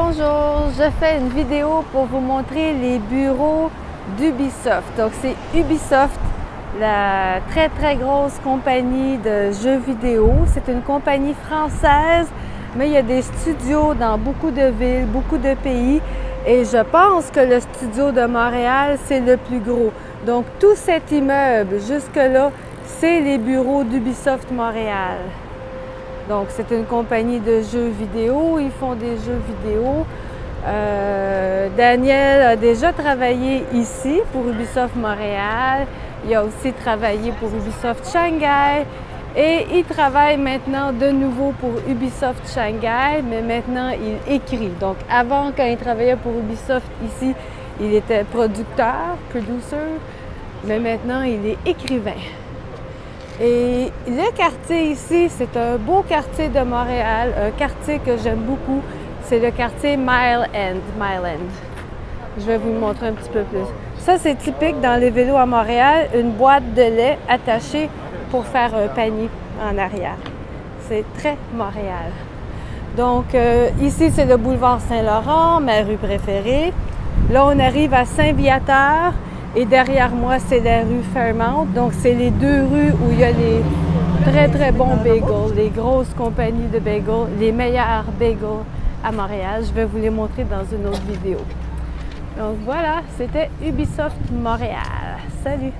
Bonjour, je fais une vidéo pour vous montrer les bureaux d'Ubisoft. Donc c'est Ubisoft, la très très grosse compagnie de jeux vidéo. C'est une compagnie française, mais il y a des studios dans beaucoup de villes, beaucoup de pays. Et je pense que le studio de Montréal, c'est le plus gros. Donc tout cet immeuble jusque-là, c'est les bureaux d'Ubisoft Montréal. Donc, c'est une compagnie de jeux vidéo. Ils font des jeux vidéo. Euh, Daniel a déjà travaillé ici pour Ubisoft Montréal. Il a aussi travaillé pour Ubisoft Shanghai. Et il travaille maintenant de nouveau pour Ubisoft Shanghai, mais maintenant il écrit. Donc avant, quand il travaillait pour Ubisoft ici, il était producteur, producer, mais maintenant il est écrivain. Et le quartier ici, c'est un beau quartier de Montréal, un quartier que j'aime beaucoup. C'est le quartier Mile End. Mile End. Je vais vous le montrer un petit peu plus. Ça, c'est typique dans les vélos à Montréal, une boîte de lait attachée pour faire un panier en arrière. C'est très Montréal. Donc, euh, ici, c'est le boulevard Saint-Laurent, ma rue préférée. Là, on arrive à Saint-Viateur. Et derrière moi, c'est la rue Fairmount. Donc, c'est les deux rues où il y a les très, très bons bagels, les grosses compagnies de bagels, les meilleurs bagels à Montréal. Je vais vous les montrer dans une autre vidéo. Donc, voilà, c'était Ubisoft Montréal. Salut!